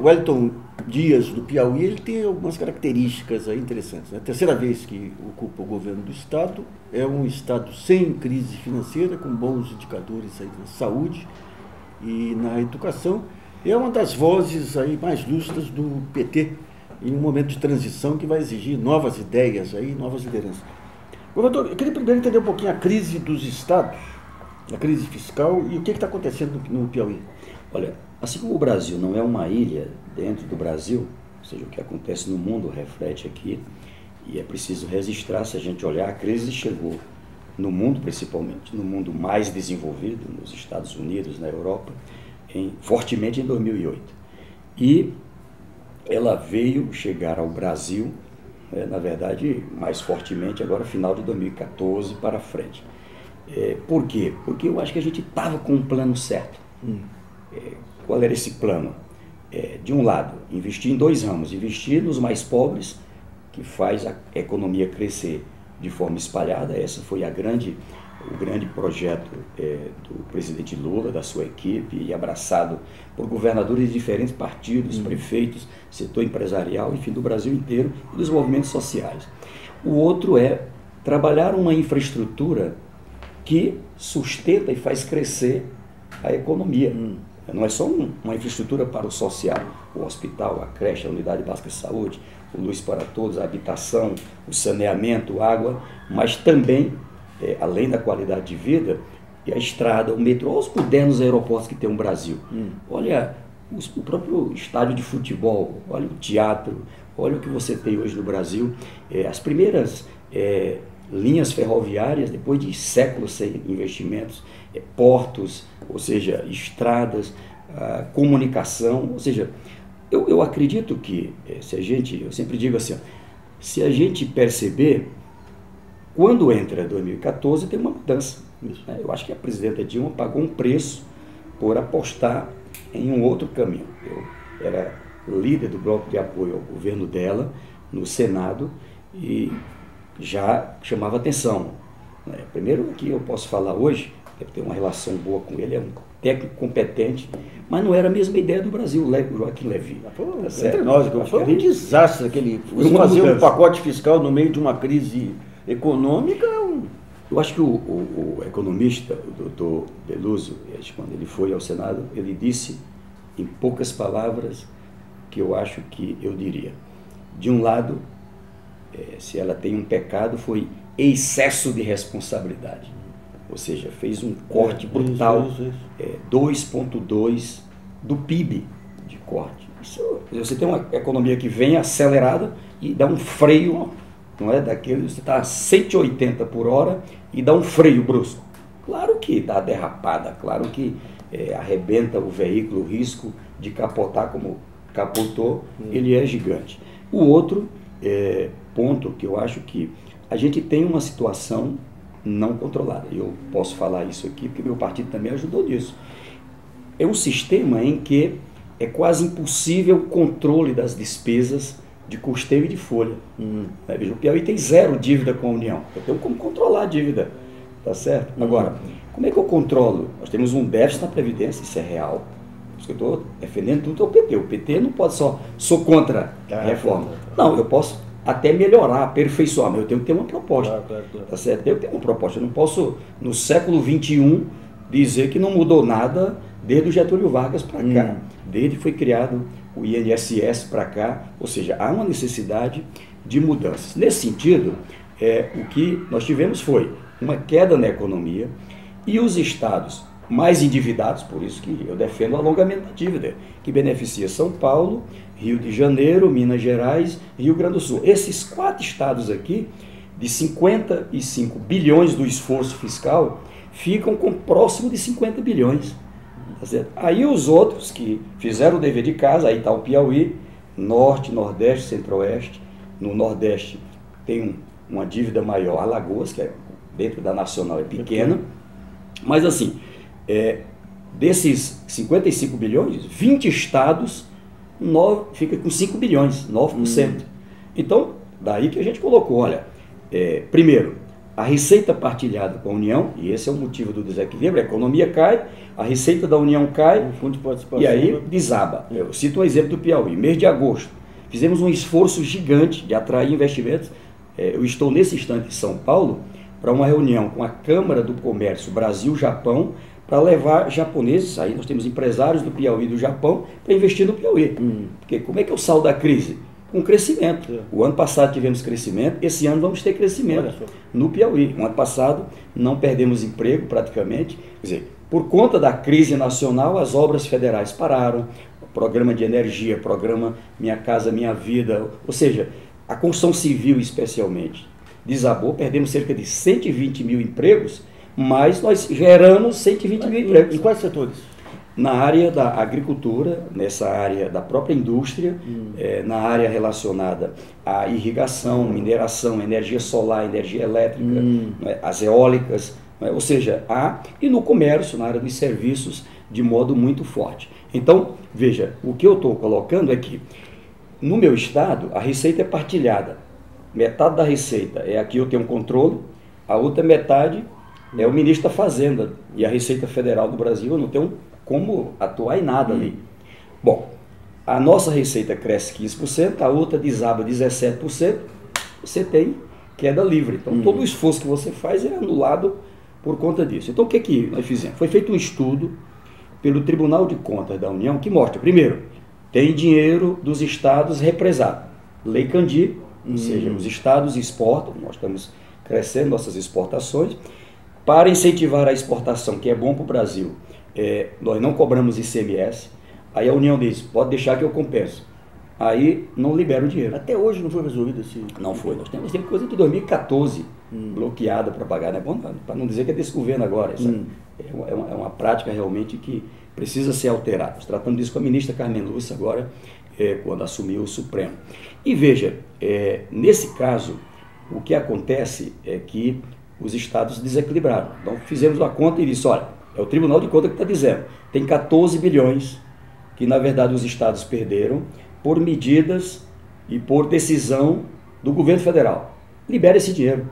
governador Wellington Dias, do Piauí, ele tem algumas características interessantes. É a terceira vez que ocupa o governo do Estado, é um Estado sem crise financeira, com bons indicadores aí na saúde e na educação. É uma das vozes aí mais lustras do PT, em um momento de transição que vai exigir novas ideias, aí, novas lideranças. Governador, eu queria primeiro entender um pouquinho a crise dos estados, a crise fiscal e o que está acontecendo no Piauí. Olha, Assim como o Brasil não é uma ilha dentro do Brasil, ou seja, o que acontece no mundo reflete aqui, e é preciso registrar, se a gente olhar, a crise chegou no mundo principalmente, no mundo mais desenvolvido, nos Estados Unidos, na Europa, em, fortemente em 2008. E ela veio chegar ao Brasil, é, na verdade, mais fortemente agora, final de 2014 para frente. É, por quê? Porque eu acho que a gente estava com um plano certo. Hum. É, qual era esse plano? É, de um lado, investir em dois ramos: investir nos mais pobres, que faz a economia crescer de forma espalhada. Essa foi a grande, o grande projeto é, do presidente Lula, da sua equipe, e abraçado por governadores de diferentes partidos, uhum. prefeitos, setor empresarial, enfim, do Brasil inteiro e dos movimentos sociais. O outro é trabalhar uma infraestrutura que sustenta e faz crescer a economia. Uhum. Não é só um, uma infraestrutura para o social, o hospital, a creche, a unidade básica de saúde, o luz para todos, a habitação, o saneamento, água, mas também, é, além da qualidade de vida, a estrada, o metrô, os modernos aeroportos que tem o Brasil. Hum. Olha os, o próprio estádio de futebol, olha o teatro, olha o que você tem hoje no Brasil. É, as primeiras é, linhas ferroviárias, depois de séculos sem investimentos, é, portos, ou seja, estradas, comunicação, ou seja, eu, eu acredito que é, se a gente, eu sempre digo assim, se a gente perceber, quando entra 2014 tem uma mudança. Né? Eu acho que a presidenta Dilma pagou um preço por apostar em um outro caminho. Eu era líder do bloco de apoio ao governo dela no Senado e já chamava atenção. Né? Primeiro que eu posso falar hoje, deve ter uma relação boa com ele, é um técnico competente, mas não era a mesma ideia do Brasil, o Joaquim Levy. Foi, tá entre nós, foi um desastre aquele. Fazer um pacote fiscal no meio de uma crise econômica é um... Eu acho que o, o, o economista, o doutor Deluso, quando ele foi ao Senado, ele disse, em poucas palavras, que eu acho que eu diria. De um lado, é, se ela tem um pecado, foi excesso de responsabilidade. Ou seja, fez um corte é, brutal, é, 2,2% do PIB de corte. Isso, você tem uma economia que vem acelerada e dá um freio, não é daquele, você está a 180 por hora e dá um freio brusco. Claro que dá derrapada, claro que é, arrebenta o veículo, o risco de capotar como capotou, hum. ele é gigante. O outro é, ponto que eu acho que a gente tem uma situação não controlada. Eu posso falar isso aqui porque meu partido também ajudou nisso. É um sistema em que é quase impossível o controle das despesas de custeio e de folha. Hum. Veja, o Piauí tem zero dívida com a União. Eu tenho como controlar a dívida, tá certo? Agora, como é que eu controlo? Nós temos um déficit na Previdência, isso é real. Isso que eu estou defendendo tudo é o PT. O PT não pode só, sou contra a reforma. Não, eu posso até melhorar, aperfeiçoar, mas eu tenho que ter uma proposta. Claro, claro, claro. Tá certo? Eu tenho que ter uma proposta. Eu não posso, no século XXI, dizer que não mudou nada desde o Getúlio Vargas para hum. cá. Desde que foi criado o INSS para cá. Ou seja, há uma necessidade de mudanças. Nesse sentido, é, o que nós tivemos foi uma queda na economia e os estados mais endividados, por isso que eu defendo o alongamento da dívida, que beneficia São Paulo, Rio de Janeiro, Minas Gerais e Rio Grande do Sul. Esses quatro estados aqui, de 55 bilhões do esforço fiscal, ficam com próximo de 50 bilhões Tá? Aí os outros que fizeram o dever de casa, aí está o Piauí, Norte, Nordeste, Centro-Oeste. No Nordeste tem um, uma dívida maior, Alagoas, que é dentro da Nacional é pequena. Mas assim, é, desses 55 bilhões, 20 estados 9, fica com 5 bilhões, 9%. Hum. Então, daí que a gente colocou, olha, é, primeiro, a receita partilhada com a União, e esse é o motivo do desequilíbrio, a economia cai, a receita da União cai, o fundo de participação, e aí desaba. Eu cito um exemplo do Piauí, mês de agosto, fizemos um esforço gigante de atrair investimentos. É, eu estou nesse instante em São Paulo para uma reunião com a Câmara do Comércio Brasil-Japão para levar japoneses, aí nós temos empresários do Piauí e do Japão, para investir no Piauí. Hum. Porque como é que eu saldo da crise? Com crescimento. É. O ano passado tivemos crescimento, esse ano vamos ter crescimento no Piauí. O ano passado não perdemos emprego praticamente. Quer dizer, por conta da crise nacional, as obras federais pararam, o programa de energia, programa Minha Casa Minha Vida, ou seja, a construção civil especialmente desabou, perdemos cerca de 120 mil empregos mas nós geramos 120 mil empregos. Em quais setores? Na área da agricultura, nessa área da própria indústria, hum. é, na área relacionada à irrigação, mineração, energia solar, energia elétrica, hum. né, as eólicas, né, ou seja, há, e no comércio, na área dos serviços, de modo muito forte. Então, veja, o que eu estou colocando é que, no meu estado, a receita é partilhada. Metade da receita é aqui eu tenho um controle, a outra metade é o ministro da Fazenda e a Receita Federal do Brasil não tem como atuar em nada ali. Bom, a nossa receita cresce 15%, a outra desaba 17%, você tem queda livre. Então, uhum. todo o esforço que você faz é anulado por conta disso. Então, o que, que nós fizemos? Foi feito um estudo pelo Tribunal de Contas da União que mostra, primeiro, tem dinheiro dos estados represado. Lei Candi, ou seja, uhum. os estados exportam, nós estamos crescendo nossas exportações, para incentivar a exportação, que é bom para o Brasil, é, nós não cobramos ICMS. Aí a União diz, pode deixar que eu compenso. Aí não libera o dinheiro. Até hoje não foi resolvido esse. Não foi. Nós temos, temos coisa de 2014 hum. bloqueada para pagar, né? Para não dizer que é desse governo agora. Hum. É, uma, é, uma, prática realmente que precisa ser alterada. Nós tratamos disso com a ministra Carmen Lúcia agora, é, quando assumiu o Supremo. E veja, é, nesse caso, o que acontece é que os estados desequilibraram. Então fizemos uma conta e disse, olha, é o Tribunal de Contas que está dizendo, tem 14 bilhões que na verdade os estados perderam por medidas e por decisão do governo federal. Libera esse dinheiro.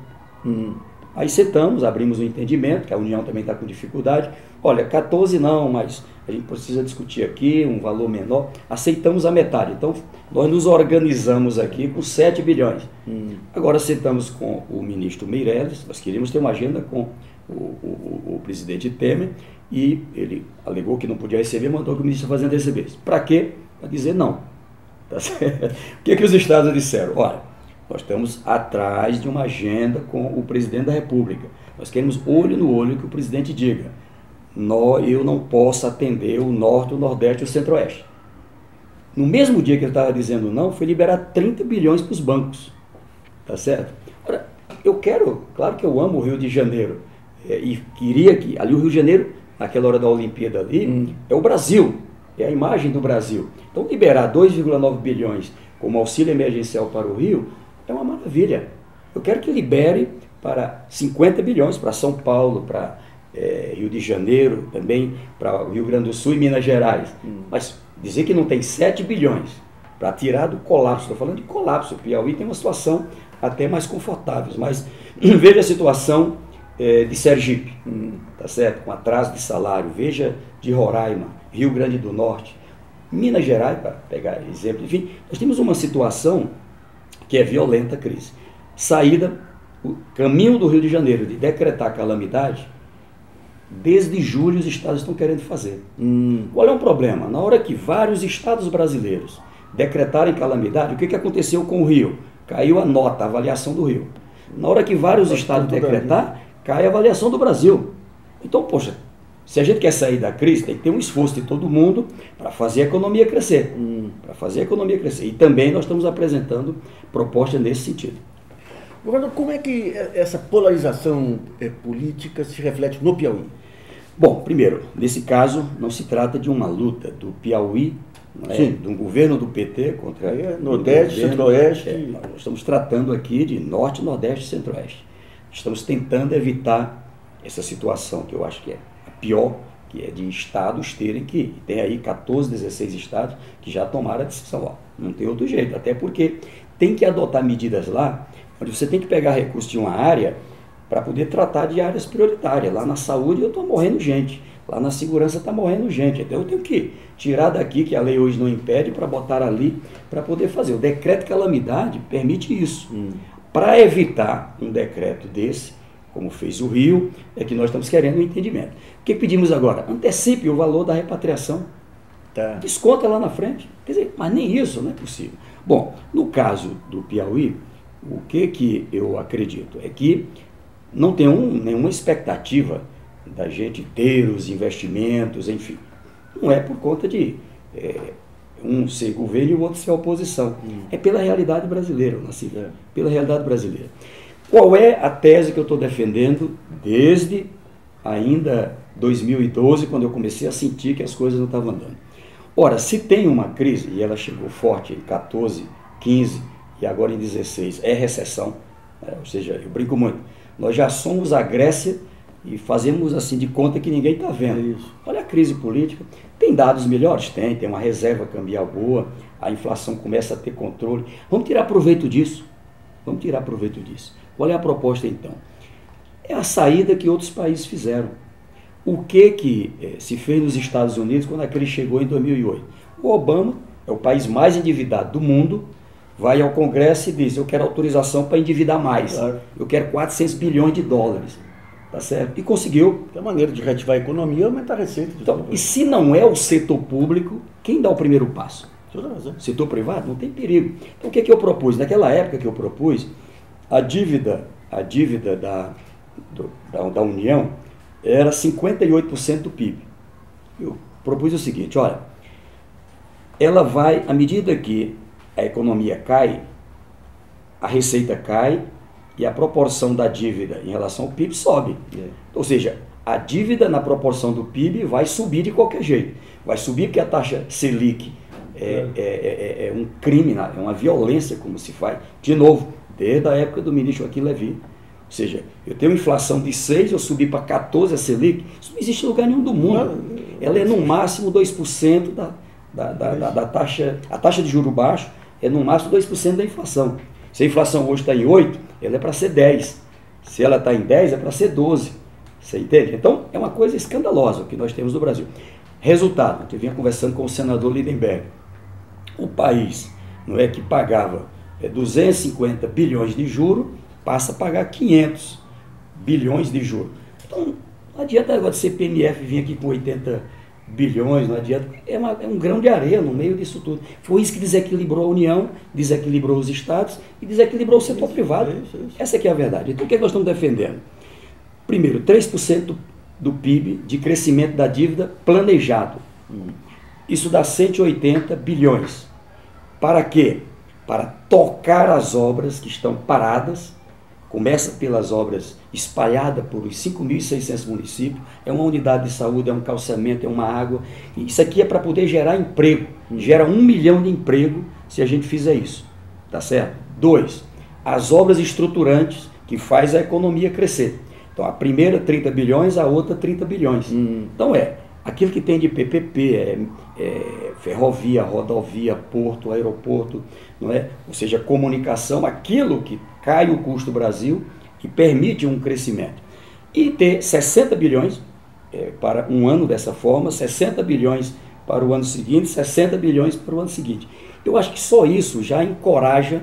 Hum. Aí sentamos, abrimos um entendimento, que a União também está com dificuldade. Olha, 14 não, mas a gente precisa discutir aqui um valor menor. Aceitamos a metade. Então, nós nos organizamos aqui com 7 bilhões. Hum. Agora sentamos com o ministro Meirelles, nós queríamos ter uma agenda com o, o, o presidente Temer, e ele alegou que não podia receber, mandou que o ministro da Fazenda recebesse. Para quê? Para dizer não. Tá o que, que os estados disseram? Olha, nós estamos atrás de uma agenda com o presidente da República. Nós queremos olho no olho que o presidente diga. eu não posso atender o norte, o nordeste e o centro-oeste. No mesmo dia que ele estava dizendo não, foi liberar 30 bilhões para os bancos. Tá certo? Ora, eu quero, claro que eu amo o Rio de Janeiro. É, e queria que. Ali o Rio de Janeiro, naquela hora da Olimpíada ali, hum. é o Brasil. É a imagem do Brasil. Então, liberar 2,9 bilhões como auxílio emergencial para o Rio é uma maravilha. Eu quero que libere para 50 bilhões para São Paulo, para é, Rio de Janeiro, também para o Rio Grande do Sul e Minas Gerais. Hum. Mas dizer que não tem 7 bilhões para tirar do colapso, estou falando de colapso, o Piauí tem uma situação até mais confortável, mas veja a situação é, de Sergipe, hum, tá certo? Com atraso de salário, veja de Roraima, Rio Grande do Norte, Minas Gerais, para pegar exemplo, enfim, nós temos uma situação que é violenta a crise. Saída, o caminho do Rio de Janeiro de decretar calamidade, desde julho os estados estão querendo fazer. Hum. Qual é o problema? Na hora que vários estados brasileiros decretarem calamidade, o que, que aconteceu com o Rio? Caiu a nota, a avaliação do Rio. Na hora que vários estados decretar, cai a avaliação do Brasil. Então, poxa, se a gente quer sair da crise, tem que ter um esforço de todo mundo para fazer a economia crescer. Hum. Para fazer a economia crescer. E também nós estamos apresentando propostas nesse sentido. Governador, como é que essa polarização é, política se reflete no Piauí? Bom, primeiro, nesse caso, não se trata de uma luta do Piauí, é? de um governo do PT contra é, Nordeste, Centro-Oeste. É, nós estamos tratando aqui de Norte, Nordeste e Centro-Oeste. Estamos tentando evitar essa situação que eu acho que é pior, que é de estados terem que. Tem aí 14, 16 estados que já tomaram a decisão. Ó, não tem outro jeito, até porque tem que adotar medidas lá, onde você tem que pegar recursos de uma área para poder tratar de áreas prioritárias. Lá na saúde eu estou morrendo gente, lá na segurança está morrendo gente. Então eu tenho que tirar daqui, que a lei hoje não impede, para botar ali, para poder fazer. O decreto de calamidade permite isso. Hum. Para evitar um decreto desse, como fez o Rio, é que nós estamos querendo um entendimento. O que pedimos agora? Antecipe o valor da repatriação. Tá. Desconta lá na frente. Quer dizer, mas nem isso não é possível. Bom, no caso do Piauí, o que, que eu acredito? É que não tem um, nenhuma expectativa da gente ter os investimentos, enfim. Não é por conta de é, um ser governo e o outro ser oposição. Hum. É pela realidade brasileira, nasci, é. pela realidade brasileira. Qual é a tese que eu estou defendendo desde ainda 2012, quando eu comecei a sentir que as coisas não estavam andando? Ora, se tem uma crise, e ela chegou forte em 14, 15 e agora em 16, é recessão, né? ou seja, eu brinco muito, nós já somos a Grécia e fazemos assim de conta que ninguém está vendo. É Olha a crise política. Tem dados melhores? Tem, tem uma reserva cambial boa, a inflação começa a ter controle. Vamos tirar proveito disso. Vamos tirar proveito disso. Qual é a proposta então? É a saída que outros países fizeram. O que, que eh, se fez nos Estados Unidos quando aquele chegou em 2008? O Obama é o país mais endividado do mundo, vai ao Congresso e diz: Eu quero autorização para endividar mais. Claro. Eu quero 400 bilhões de dólares. Tá certo? E conseguiu. É maneira de reativar a economia e aumentar a receita. Então, e se não é o setor público, quem dá o primeiro passo? Setor privado? Não tem perigo. Então, o que, é que eu propus? Naquela época que eu propus, a dívida, a dívida da, do, da, da União era 58% do PIB. Eu propus o seguinte: olha, ela vai, à medida que a economia cai, a receita cai e a proporção da dívida em relação ao PIB sobe. É. Ou seja, a dívida na proporção do PIB vai subir de qualquer jeito. Vai subir porque a taxa Selic é, é, é, é um crime, né? é uma violência como se faz. De novo, desde a época do ministro Joaquim Levy. Ou seja, eu tenho inflação de 6, eu subi para 14 a Selic, isso não existe em lugar nenhum do mundo. Ela é no máximo 2% da, da, da, da, da taxa, a taxa de juro baixo é no máximo 2% da inflação. Se a inflação hoje está em 8, ela é para ser 10. Se ela está em 10, é para ser 12. Você entende? Então, é uma coisa escandalosa o que nós temos no Brasil. Resultado, eu vinha conversando com o senador Lindenberg. O país não é que pagava 250 bilhões de juro, passa a pagar 500 bilhões de juro. Então, não adianta agora de CPMF vir aqui com 80 bilhões, não adianta. É, uma, é, um grão de areia no meio disso tudo. Foi isso que desequilibrou a União, desequilibrou os estados e desequilibrou o setor isso, privado. Isso, isso. Essa é que é a verdade. Então o que, é que nós estamos defendendo? Primeiro, 3% do, do PIB de crescimento da dívida planejado. Isso dá 180 bilhões. Para quê? Para tocar as obras que estão paradas Começa pelas obras espalhadas por os 5.600 municípios, é uma unidade de saúde, é um calçamento, é uma água. Isso aqui é para poder gerar emprego. Gera um milhão de emprego se a gente fizer isso. Tá certo? Dois, as obras estruturantes que faz a economia crescer. Então a primeira 30 bilhões, a outra 30 bilhões. Hum. Então é, aquilo que tem de PPP, é, é, ferrovia, rodovia, porto, aeroporto, não é? ou seja, comunicação, aquilo que cai o custo do Brasil e permite um crescimento. E ter 60 bilhões é, para um ano dessa forma, 60 bilhões para o ano seguinte, 60 bilhões para o ano seguinte. Eu acho que só isso já encoraja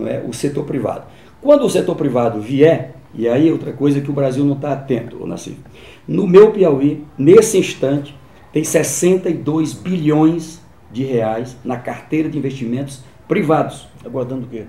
é, o setor privado. Quando o setor privado vier, e aí outra coisa que o Brasil não está atento, Nassif, no meu Piauí, nesse instante, tem 62 bilhões de reais na carteira de investimentos privados. Aguardando o quê?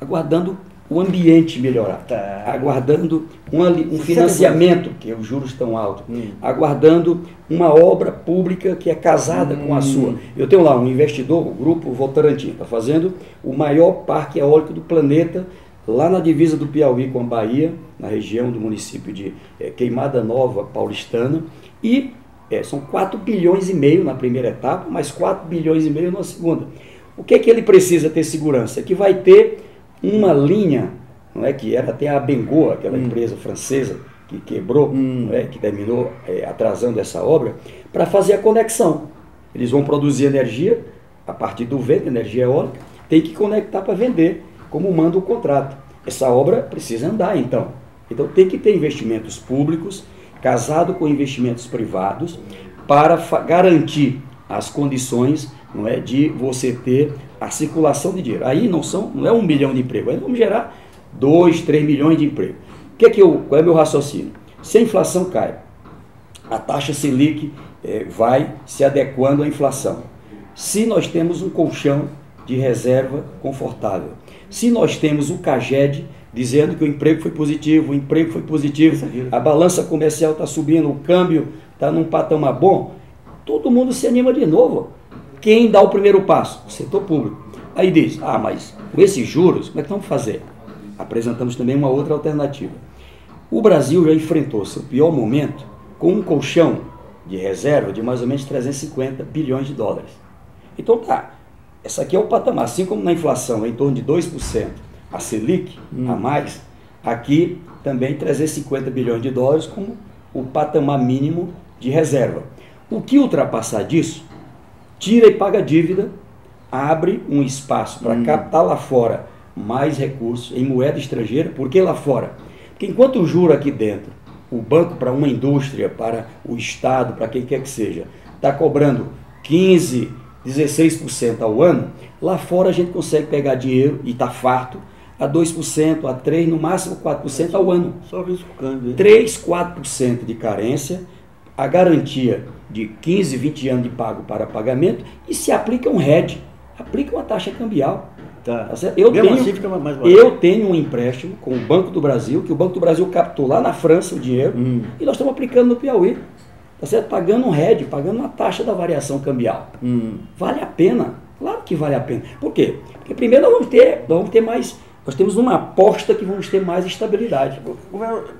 Aguardando o ambiente melhorar, tá. aguardando um, um financiamento, que os juros estão altos, hum. aguardando uma obra pública que é casada hum. com a hum. sua. Eu tenho lá um investidor, o grupo Votorantim, está fazendo o maior parque eólico do planeta lá na divisa do Piauí com a Bahia, na região do município de é, Queimada Nova Paulistana, e é, são 4 bilhões e meio na primeira etapa, mais 4 bilhões e meio na segunda. O que é que ele precisa ter segurança? É que vai ter uma linha, não é que era até a Bengoa, aquela hum. empresa francesa que quebrou, hum. é, que terminou é, atrasando essa obra, para fazer a conexão. Eles vão produzir energia a partir do vento, energia eólica, tem que conectar para vender, como manda o contrato. Essa obra precisa andar então. Então tem que ter investimentos públicos casado com investimentos privados para garantir as condições não é, de você ter a circulação de dinheiro. Aí não, são, não é um milhão de empregos, aí vamos gerar dois, três milhões de empregos. Que é que eu, qual é o meu raciocínio? Se a inflação cai, a taxa Selic é, vai se adequando à inflação. Se nós temos um colchão de reserva confortável, se nós temos o CAGED dizendo que o emprego foi positivo, o emprego foi positivo, a balança comercial está subindo, o câmbio está num patamar bom, todo mundo se anima de novo. Quem dá o primeiro passo? O setor público. Aí diz, ah, mas com esses juros, como é que vamos fazer? Apresentamos também uma outra alternativa. O Brasil já enfrentou seu pior momento com um colchão de reserva de mais ou menos 350 bilhões de dólares. Então tá, essa aqui é o patamar, assim como na inflação em torno de 2%, a Selic hum. a mais, aqui também 350 bilhões de dólares como o patamar mínimo de reserva. O que ultrapassar disso, tira e paga dívida, abre um espaço para hum. captar lá fora mais recursos em moeda estrangeira, porque lá fora? Porque enquanto o juro aqui dentro, o banco para uma indústria, para o Estado, para quem quer que seja, está cobrando 15, 16% ao ano, lá fora a gente consegue pegar dinheiro e está farto a 2%, a 3%, no máximo 4% ao ano. Só risco câmbio. 3, 4% de carência, a garantia de 15, 20 anos de pago para pagamento e se aplica um RED, aplica uma taxa cambial. Tá. tá eu, tenho, assim eu tenho um empréstimo com o Banco do Brasil, que o Banco do Brasil captou lá na França o dinheiro, hum. e nós estamos aplicando no Piauí. Tá certo? Pagando um RED, pagando uma taxa da variação cambial. Hum. Vale a pena? Claro que vale a pena. Por quê? Porque primeiro nós vamos ter, nós vamos ter mais nós temos uma aposta que vamos ter mais estabilidade.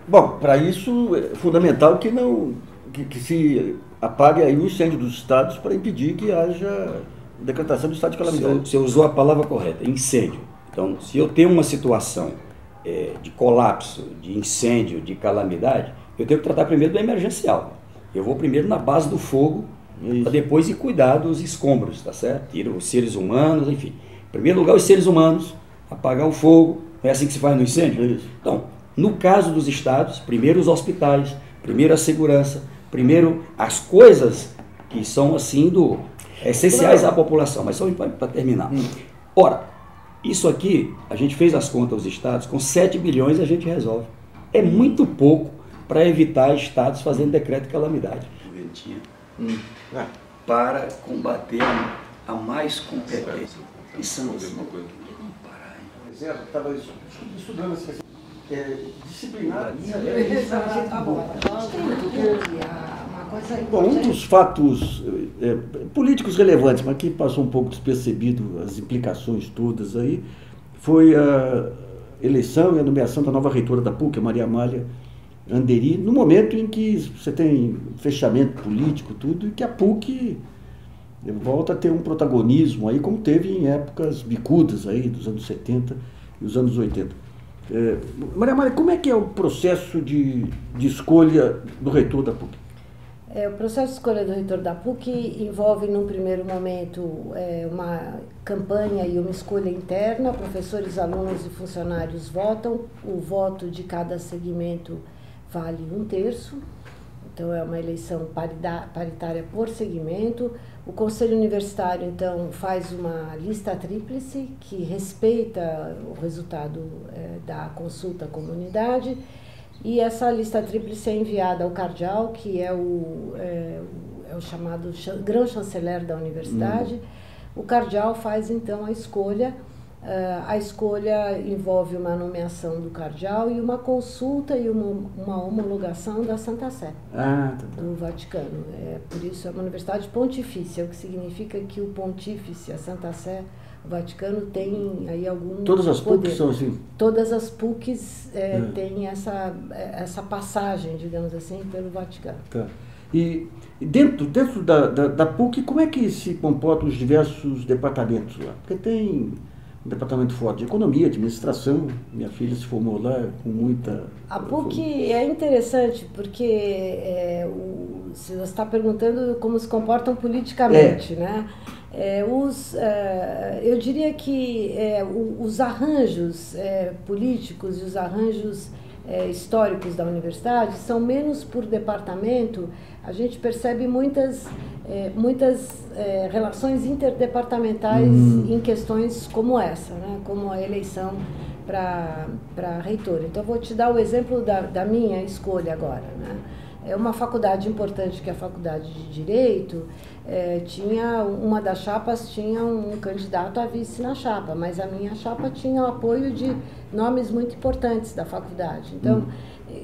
Bom, para isso é fundamental que não que, que, se apague aí o incêndio dos estados para impedir que haja decretação do estado de calamidade. Você usou a palavra correta, incêndio. Então, se eu tenho uma situação é, de colapso, de incêndio, de calamidade, eu tenho que tratar primeiro do emergencial. Eu vou primeiro na base do fogo, para depois ir cuidar dos escombros, tá certo? Tira os seres humanos, enfim. Em primeiro lugar, os seres humanos, apagar o fogo. É assim que se faz no incêndio? Isso. Então, no caso dos estados, primeiro os hospitais, primeiro a segurança, primeiro as coisas que são assim do essenciais à população, mas só para terminar. Hum. Ora, isso aqui, a gente fez as contas aos estados, com 7 bilhões a gente resolve. É muito pouco para evitar estados fazendo decreto de calamidade. Hum. Ah. Para combater a mais competência. Isso é uma coisa exemplo, estava estudando essa questão. É, disciplinar é, tá bom. Bom, um dos fatos é, políticos relevantes, mas que passou um pouco despercebido as implicações todas aí, foi a eleição e a nomeação da nova reitora da PUC, a Maria Amália Anderi, no momento em que você tem fechamento político, tudo, e que a PUC volta a ter um protagonismo aí, como teve em épocas bicudas aí, dos anos 70 e os anos 80. É, Maria Maria, como é que é o processo de, de escolha do reitor da PUC? É, o processo de escolha do reitor da PUC envolve, num primeiro momento, é, uma campanha e uma escolha interna. Professores, alunos e funcionários votam. O voto de cada segmento vale um terço. Então, é uma eleição paritária por segmento. O Conselho Universitário, então, faz uma lista tríplice que respeita o resultado é, da consulta à comunidade e essa lista tríplice é enviada ao cardeal, que é o, é, é o chamado grão chanceler da universidade. Uhum. O cardeal faz, então, a escolha a escolha envolve uma nomeação do cardeal e uma consulta e uma, uma homologação da Santa Sé, ah, tá, tá. do Vaticano. É, por isso é uma universidade pontifícia, o que significa que o pontífice, a Santa Sé, o Vaticano tem aí algum Todas as poder. PUCs são assim? Todas as PUCs é, É. têm essa, é, essa passagem, digamos assim, pelo Vaticano. Tá. E e dentro, dentro da, da, da PUC, como é que se comportam os diversos departamentos lá? Porque tem departamento forte de economia, administração. Minha filha se formou lá com muita. A PUC é interessante porque é, o, você está perguntando como se comportam politicamente, né? É, os, é, eu diria que é, os arranjos é, políticos e os arranjos é, históricos da universidade são menos por departamento. A gente percebe muitas, é, muitas é, relações interdepartamentais em questões como essa, né? como a eleição para reitor. Então, vou te dar o exemplo da, da minha escolha agora. Né? É uma faculdade importante que é a Faculdade de Direito, é, tinha uma das chapas tinha um candidato a vice na chapa, mas a minha chapa tinha o apoio de nomes muito importantes da faculdade. Então,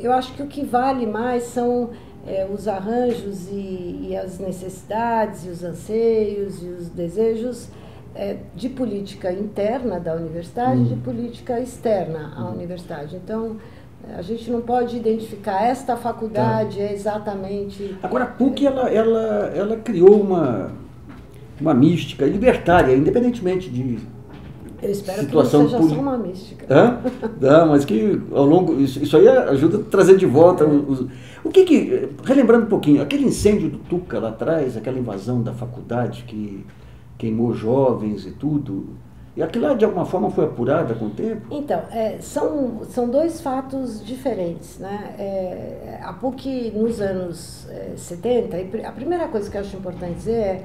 eu acho que o que vale mais são é, os arranjos e, e as necessidades e os anseios e os desejos é, de política interna da universidade e de política externa à universidade. Então, a gente não pode identificar esta faculdade é exatamente. Agora, a PUC ela, ela, ela criou uma, uma mística libertária, independentemente de. Eu espero Situação que não seja poli- só uma mística. Hã? Não, mas que ao longo. Isso, isso aí ajuda a trazer de volta. Os, o que que. Relembrando um pouquinho, aquele incêndio do Tuca lá atrás, aquela invasão da faculdade que queimou jovens e tudo. E aquilo lá de alguma forma foi apurada com o tempo? Então, é, são, são dois fatos diferentes. Né? É, a PUC, nos anos é, 70, e pri- a primeira coisa que eu acho importante dizer é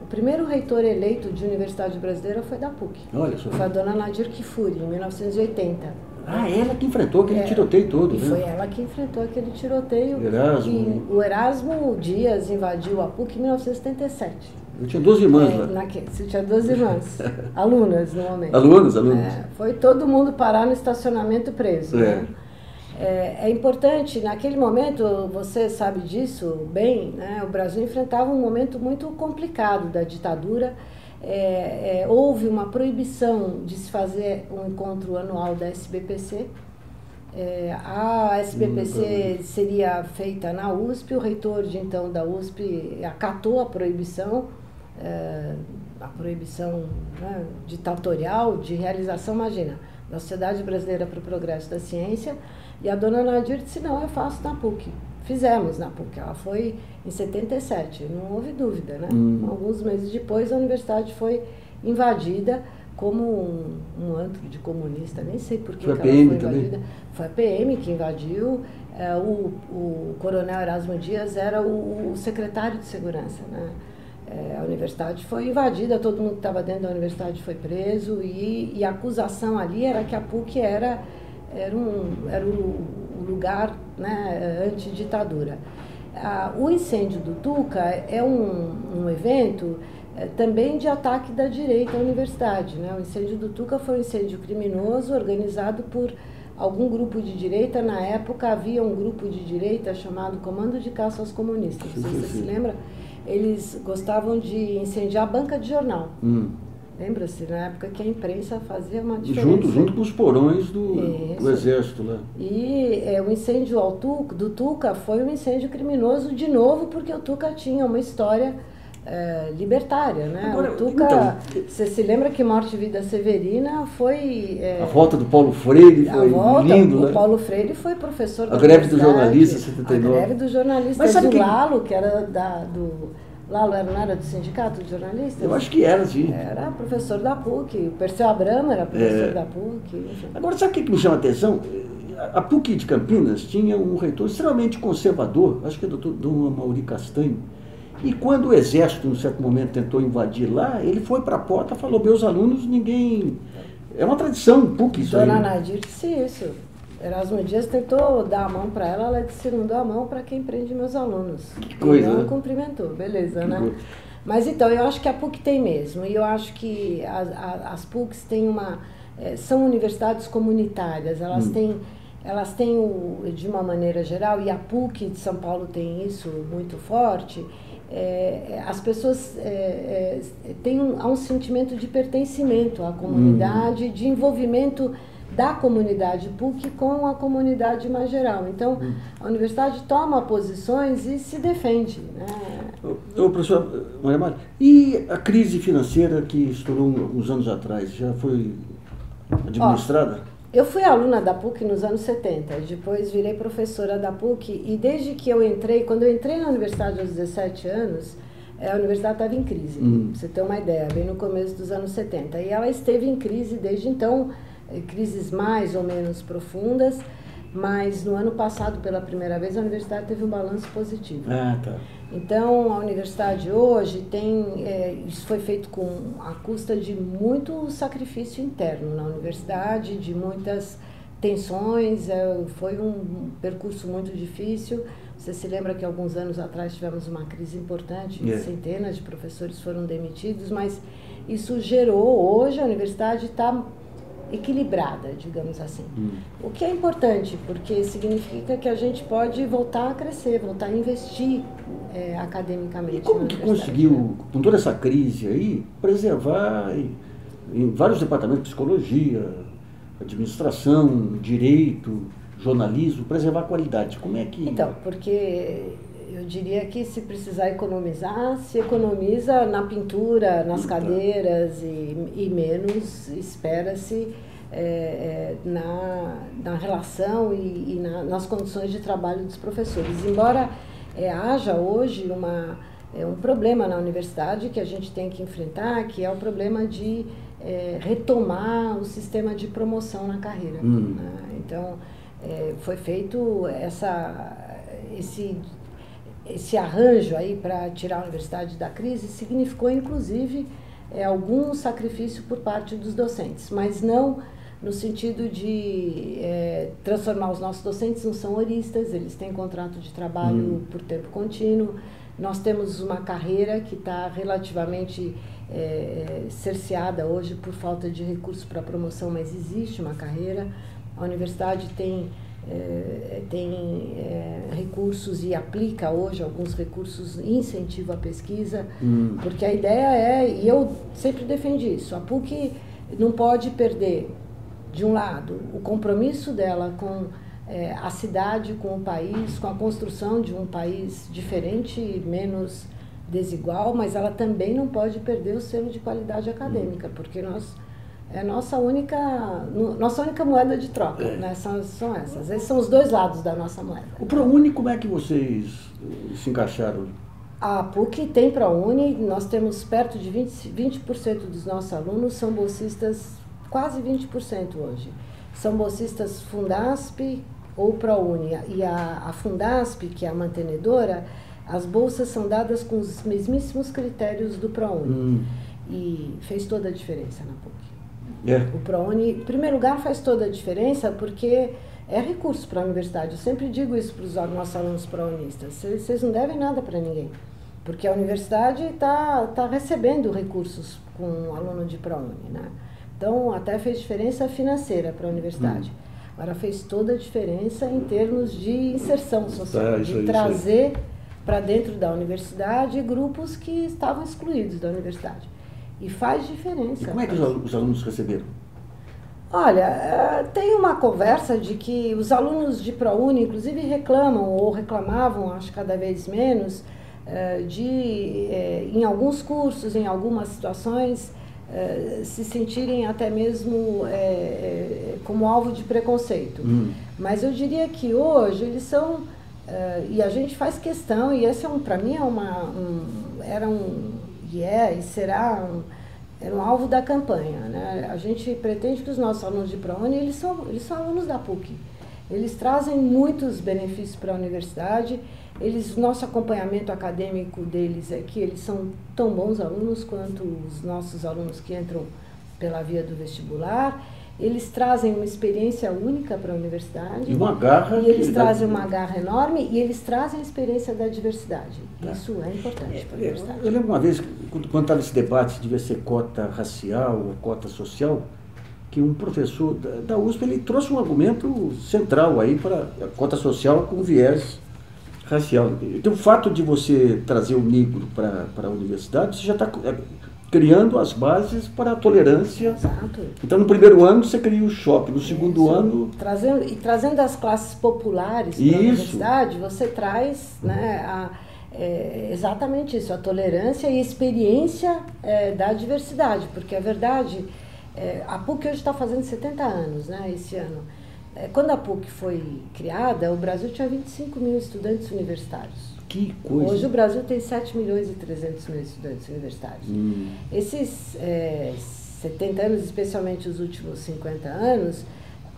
o primeiro reitor eleito de universidade brasileira foi da PUC. Olha só. Foi a dona Nadir Kifuri, em 1980. Ah, ela que enfrentou aquele É, tiroteio todo, E né? foi ela que enfrentou aquele tiroteio. Erasmo. E o Erasmo Dias invadiu a PUC em 1977. Eu tinha duas irmãs É, lá. naque- você tinha duas irmãs, alunas no momento. Alunos, alunos. É, foi todo mundo parar no estacionamento preso. É. né? É, é importante, naquele momento, você sabe disso bem, né? o Brasil enfrentava um momento muito complicado da ditadura. É, é, houve uma proibição de se fazer um encontro anual da SBPC. É, a SBPC seria feita na USP, o reitor de então da USP acatou a proibição, a proibição né, ditatorial de realização, imagina, da Sociedade Brasileira para o Progresso da Ciência, e a dona Nadir disse, não, eu faço na PUC. Fizemos na PUC, ela foi em 77, não houve dúvida, né? Alguns meses depois a universidade foi invadida como um, um antro de comunista, nem sei por que, Foi que ela PM foi também? invadida. Foi a PM que invadiu, é, o, o coronel Erasmo Dias era o, o secretário de segurança, né? É, a universidade foi invadida, todo mundo que estava dentro da universidade foi preso e, e a acusação ali era que a PUC era, era, um, era o, o lugar né, antiditadura. Ah, o incêndio do Tuca é um, um evento eh, também de ataque da direita à universidade. Né? O incêndio do Tuca foi um incêndio criminoso organizado por algum grupo de direita. Na época havia um grupo de direita chamado Comando de Caça aos Comunistas. Não sei se você se lembra. Eles gostavam de incendiar a banca de jornal. Hum. Lembra-se, na época que a imprensa fazia uma diferença. junto, junto com os porões do, do Isso. exército lá. E é, o incêndio ao Tuca, do Tuca foi um incêndio criminoso de novo, porque o Tuca tinha uma história é, libertária, né? Agora, Tuca, então- você se lembra que Morte e Vida Severina foi... é, A volta do Paulo Freire a foi volta, lindo, o né? Paulo Freire foi professor da A greve universidade, jornalistas, 79. A greve dos jornalistas, Mas sabe do quem- Lalo, que era da, do... Lalo era, não era do sindicato de jornalistas? Eu acho que era, sim. Era professor da PUC, o Perseu Abramo era professor É. da PUC, enfim. Agora, sabe o que que me chama a atenção? A PUC de Campinas tinha um reitor extremamente conservador, acho que é o doutor Dom Mauri Castanho. E quando o exército, em um certo momento, tentou invadir lá, ele foi para a porta e falou: meus alunos, ninguém. É uma tradição PUC isso Dona aí. Nadir disse isso. Erasmo Dias tentou dar a mão para ela, ela disse: não dou a mão para quem prende meus alunos. Que coisa, E não né? cumprimentou, beleza, Que né? coisa. Mas então, eu acho que a PUC tem mesmo, e eu acho que as, as PUCs têm uma. É, são universidades comunitárias, elas hum. têm. Elas têm, de uma maneira geral, e a PUC de São Paulo tem isso muito forte, é, as pessoas é, é, têm um, há um sentimento de pertencimento à comunidade, hum. de envolvimento da comunidade PUC com a comunidade mais geral. Então, hum. a universidade toma posições e se defende. Né? Ô, professor Maria Mário, e a crise financeira que estourou uns anos atrás, já foi administrada? Ó, eu fui aluna da PUC nos anos 70, depois virei professora da PUC e desde que eu entrei, quando eu entrei na universidade aos 17 anos, a universidade estava em crise, hum. pra você ter uma ideia, bem no começo dos anos 70. E ela esteve em crise desde então, eh, crises mais ou menos profundas, mas no ano passado, pela primeira vez, a universidade teve um balanço positivo. Ah, tá. Então, a universidade hoje tem, é, isso foi feito com a custa de muito sacrifício interno na universidade, de muitas tensões, é, foi um percurso muito difícil. Você se lembra que alguns anos atrás tivemos uma crise importante, yeah. É. centenas de professores foram demitidos, mas isso gerou, hoje a universidade está equilibrada, digamos assim. Hum. O que é importante, porque significa que a gente pode voltar a crescer, voltar a investir é, academicamente. E como que conseguiu, né? com toda essa crise aí, preservar em, em vários departamentos, psicologia, administração, direito, jornalismo, preservar a qualidade? Como é que... Então, porque eu diria que se precisar economizar, se economiza na pintura, nas tá. cadeiras e, e menos espera-se é, é, na, na relação e, e na, nas condições de trabalho dos professores. Embora é, haja hoje uma, é, um problema na universidade que a gente tem que enfrentar, que é o problema de é, retomar o sistema de promoção na carreira. Hum. Né? Então, é, foi feito essa, esse esse arranjo aí para tirar a universidade da crise significou inclusive é, algum sacrifício por parte dos docentes, mas não no sentido de é, transformar os nossos docentes não são horistas, eles têm contrato de trabalho hum. por tempo contínuo. Nós temos uma carreira que está relativamente é, cerceada hoje por falta de recursos para promoção, mas existe uma carreira. A universidade tem é, tem é, recursos e aplica hoje alguns recursos incentivo à pesquisa, hum. porque a ideia é, e eu sempre defendi isso, a PUC não pode perder, de um lado, o compromisso dela com é, a cidade, com o país, com a construção de um país diferente, menos desigual, mas ela também não pode perder o selo de qualidade acadêmica, porque nós é nossa única, nossa única moeda de troca, é. né? São, são essas. Esses são os dois lados da nossa moeda. O ProUni, como é que vocês eh, se encaixaram? A PUC tem ProUni, nós temos perto de 20%, 20 dos nossos alunos são bolsistas, quase 20% hoje. São bolsistas Fundasp ou ProUni. E a, a Fundasp, que é a mantenedora, as bolsas são dadas com os mesmíssimos critérios do ProUni. Hum. E fez toda a diferença na PUC. É. O ProUni, em primeiro lugar, faz toda a diferença porque é recurso para a universidade. Eu sempre digo isso para os nossos alunos pró-unistas. Vocês não devem nada para ninguém. Porque a universidade está tá recebendo recursos com um aluno de ProUni. Né? Então, até fez diferença financeira para a universidade. Hum. Agora, fez toda a diferença em termos de inserção social, é, de trazer para dentro da universidade grupos que estavam excluídos da universidade. E faz diferença. E como é que os alunos receberam? Olha, é, tem uma conversa de que os alunos de ProUni, inclusive, reclamam ou reclamavam, acho cada vez menos, é, de, é, em alguns cursos, em algumas situações, se sentirem até mesmo como alvo de preconceito. Hum. Mas eu diria que hoje eles são, e a gente faz questão, e esse é um, para mim, é uma, um, era um é e será um, é um alvo da campanha. Né? A gente pretende que os nossos alunos de ProUni, eles são, eles são alunos da PUC. Eles trazem muitos benefícios para a universidade. Eles, nosso acompanhamento acadêmico deles é que eles são tão bons alunos quanto os nossos alunos que entram pela via do vestibular. Eles trazem uma experiência única para a universidade. E uma garra. E eles trazem uma garra enorme e eles trazem a experiência da diversidade. Tá. Isso é importante para a universidade. Eu lembro uma vez, quando estava esse debate se devia ser cota racial ou cota social, que um professor da USP ele trouxe um argumento central aí para a cota social com viés racial. Então, o fato de você trazer o negro para a universidade, você já está é, criando as bases para a tolerância. Exato. Então, no primeiro ano você cria o shopping, no segundo Isso. ano... Trazendo, e trazendo as classes populares para a universidade, você traz né, a, é, exatamente isso, a tolerância e a experiência é, da diversidade, porque a verdade, é, a PUC hoje está fazendo 70 anos, né, esse ano. É, quando a PUC foi criada, o Brasil tinha 25 mil estudantes universitários. Que coisa. Hoje o Brasil tem 7 milhões e 300 mil estudantes universitários. Hum. Esses é, 70 anos, especialmente os últimos 50 anos,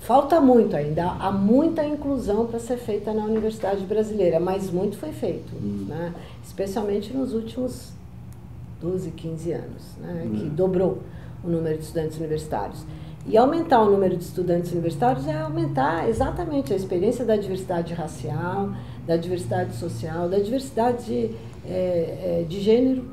falta muito ainda. Há muita inclusão para ser feita na universidade brasileira, mas muito foi feito, hum. né? especialmente nos últimos 12, 15 anos, né? hum. que dobrou o número de estudantes universitários. E aumentar o número de estudantes universitários é aumentar exatamente a experiência da diversidade racial, da diversidade social, da diversidade de, é, é, de gênero,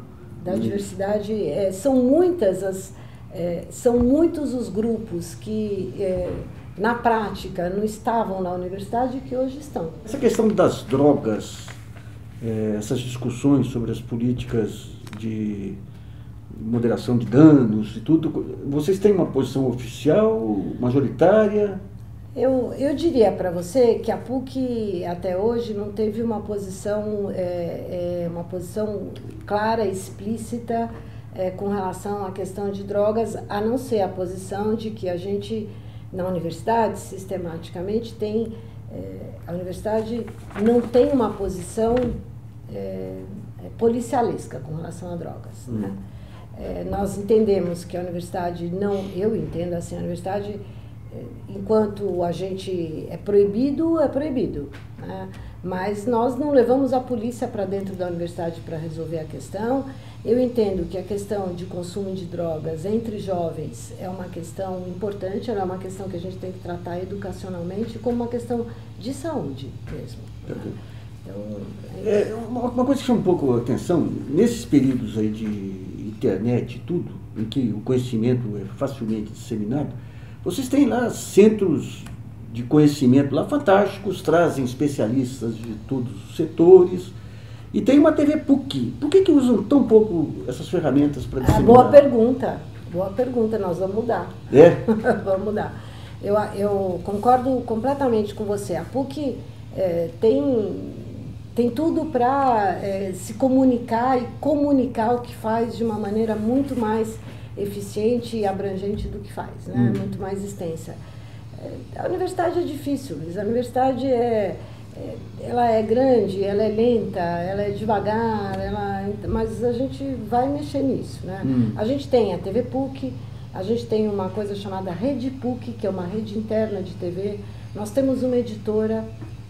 da diversidade. É, são muitas as. É, são muitos os grupos que é, na prática não estavam na universidade e que hoje estão. Essa questão das drogas, é, essas discussões sobre as políticas de moderação de danos e tudo, vocês têm uma posição oficial, majoritária? Eu, eu diria para você que a PUC até hoje não teve uma posição, é, é, uma posição clara, explícita é, com relação à questão de drogas, a não ser a posição de que a gente, na universidade, sistematicamente tem. É, a universidade não tem uma posição é, é, policialesca com relação a drogas. Hum. Né? nós entendemos que a universidade não, eu entendo assim, a universidade enquanto a gente é proibido, é proibido. Né? Mas nós não levamos a polícia para dentro da universidade para resolver a questão. Eu entendo que a questão de consumo de drogas entre jovens é uma questão importante, é uma questão que a gente tem que tratar educacionalmente como uma questão de saúde mesmo. Então, é, é uma, coisa que chama um pouco a atenção, nesses períodos aí de internet e tudo, em que o conhecimento é facilmente disseminado, vocês têm lá centros de conhecimento lá fantásticos, trazem especialistas de todos os setores. E tem uma TV PUC. Por que, que usam tão pouco essas ferramentas para disseminar? boa pergunta. Boa pergunta, nós vamos mudar. É? vamos mudar. Eu, eu concordo completamente com você. A PUC é, tem, tem tudo para é, se comunicar e comunicar o que faz de uma maneira muito mais eficiente e abrangente do que faz, né? Hum. muito mais extensa. É, a universidade é difícil, mas a universidade é, é, ela é grande, ela é lenta, ela é devagar, ela, mas a gente vai mexer nisso. Né? Hum. A gente tem a TV PUC, a gente tem uma coisa chamada Rede PUC, que é uma rede interna de TV, nós temos uma editora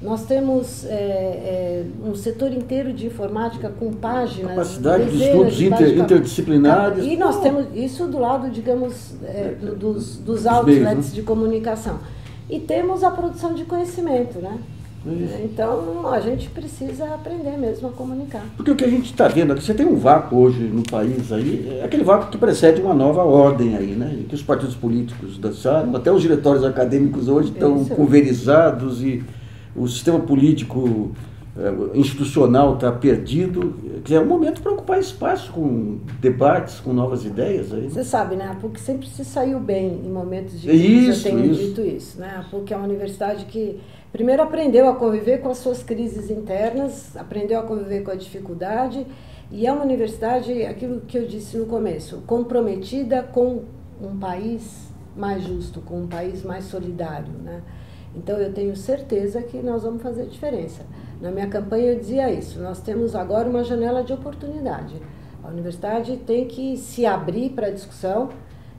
nós temos é, é, um setor inteiro de informática com páginas. Capacidade de estudos de inter, interdisciplinares. E nós temos isso do lado, digamos, é, do, dos, dos outlets né? de comunicação. E temos a produção de conhecimento, né? Isso. Então a gente precisa aprender mesmo a comunicar. Porque o que a gente está vendo aqui, você tem um vácuo hoje no país aí, é aquele vácuo que precede uma nova ordem aí, né? Que os partidos políticos dançaram, até os diretórios acadêmicos hoje estão pulverizados e o sistema político eh, institucional está perdido. é um momento para ocupar espaço com debates, com novas ideias. Aí. Você sabe, né? A PUC sempre se saiu bem em momentos de crise, isso, eu tenho isso. dito isso. Né? A PUC é uma universidade que primeiro aprendeu a conviver com as suas crises internas, aprendeu a conviver com a dificuldade, e é uma universidade, aquilo que eu disse no começo, comprometida com um país mais justo, com um país mais solidário. Né? Então eu tenho certeza que nós vamos fazer diferença. Na minha campanha eu dizia isso, nós temos agora uma janela de oportunidade. A universidade tem que se abrir para a discussão,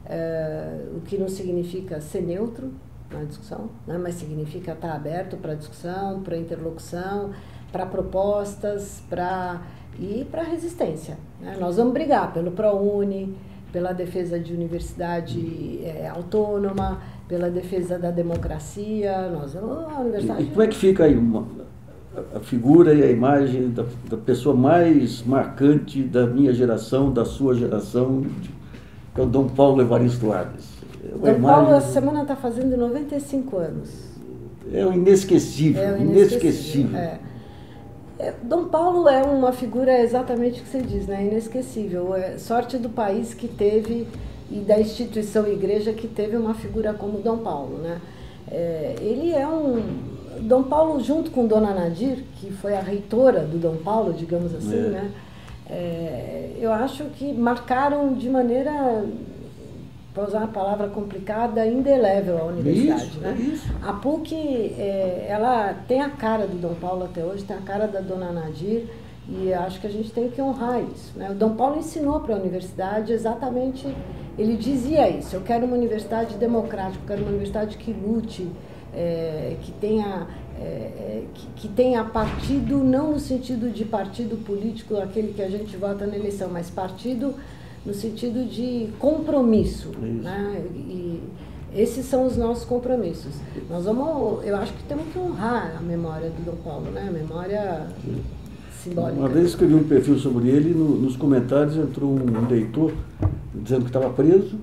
é, o que não significa ser neutro na discussão, né, mas significa estar aberto para discussão, para interlocução, para propostas, para e para resistência. Né? Nós vamos brigar pelo ProUni, pela defesa de universidade é, autônoma, pela defesa da democracia. Nós, a universidade... E como é que fica aí uma, a figura e a imagem da, da, pessoa mais marcante da minha geração, da sua geração, que é o Dom Paulo Evaristo Arnes? É Dom Paulo, essa semana está fazendo 95 anos. É o inesquecível, é o inesquecível. inesquecível. É. É, Dom Paulo é uma figura exatamente o que você diz, né? inesquecível. É sorte do país que teve e da instituição igreja que teve uma figura como Dom Paulo. Né? É, ele é um. Dom Paulo, junto com Dona Nadir, que foi a reitora do Dom Paulo, digamos assim, é. né? É, eu acho que marcaram de maneira para usar uma palavra complicada, indelével a universidade. Isso, né? É isso. A PUC, é, ela tem a cara do Dom Paulo até hoje, tem a cara da Dona Nadir, e acho que a gente tem que honrar isso. Né? O Dom Paulo ensinou para a universidade exatamente, ele dizia isso, eu quero uma universidade democrática, eu quero uma universidade que lute, é, que tenha é, é, que, que, tenha partido, não no sentido de partido político, aquele que a gente vota na eleição, mas partido no sentido de compromisso. Né? E esses são os nossos compromissos. Nós vamos, eu acho que temos que honrar a memória do Dom Paulo, né? a memória simbólica. Uma vez escrevi um perfil sobre ele, no, nos comentários entrou um leitor dizendo que estava preso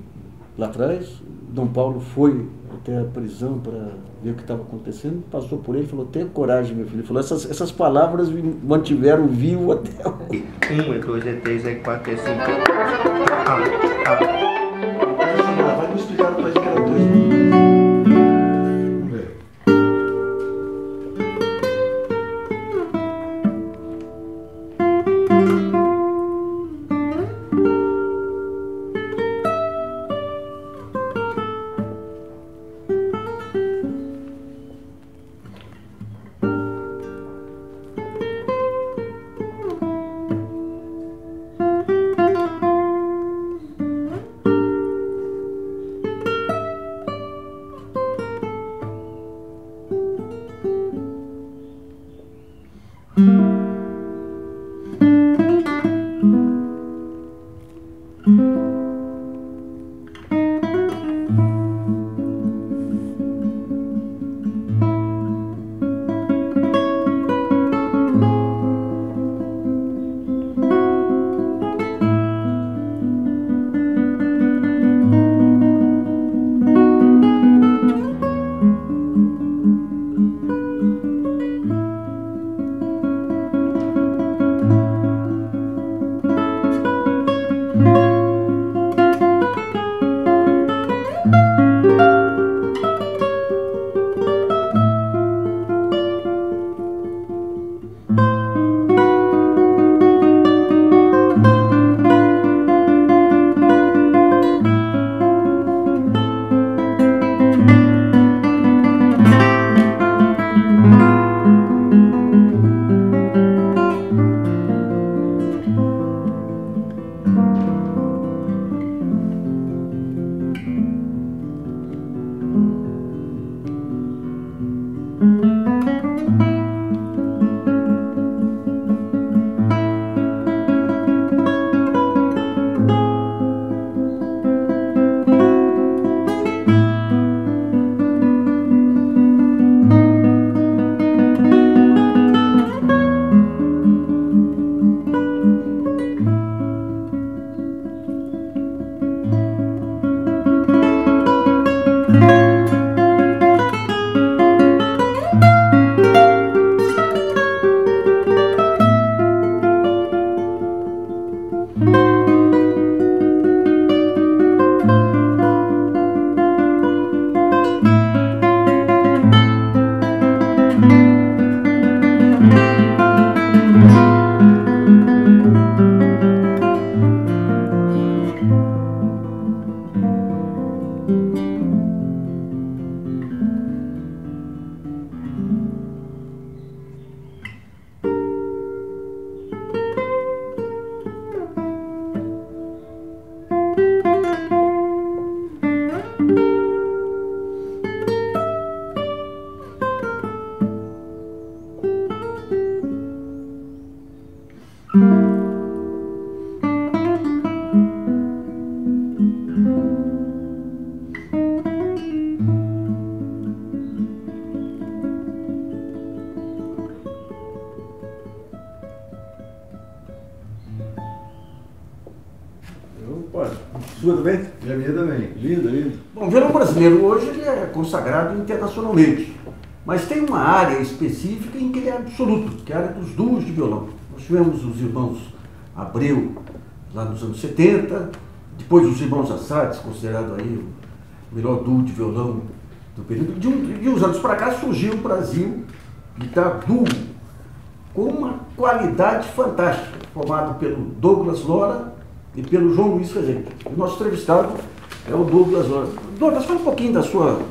lá atrás. Dom Paulo foi até a prisão para ver o que estava acontecendo, passou por ele e falou, tenha coragem, meu filho. Ele falou, essas, essas palavras me mantiveram vivo até hoje. Um, é dois, é três, é quatro, é cinco. Ah, ah. Sua também? Minha minha também. Lindo, lindo. Bom, o violão brasileiro hoje ele é consagrado internacionalmente, mas tem uma área específica em que ele é absoluto, que é a área dos duos de violão. Nós tivemos os irmãos Abreu, lá nos anos 70, depois os irmãos Assades, considerado aí o melhor duo de violão do período. De, um, de uns anos para cá surgiu o Brasil guitar duo, com uma qualidade fantástica, formado pelo Douglas Lora e pelo João Luiz Rezende. O nosso entrevistado é o Douglas Lora. Douglas, fala um pouquinho da sua